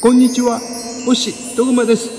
こんにちは、星し、とです。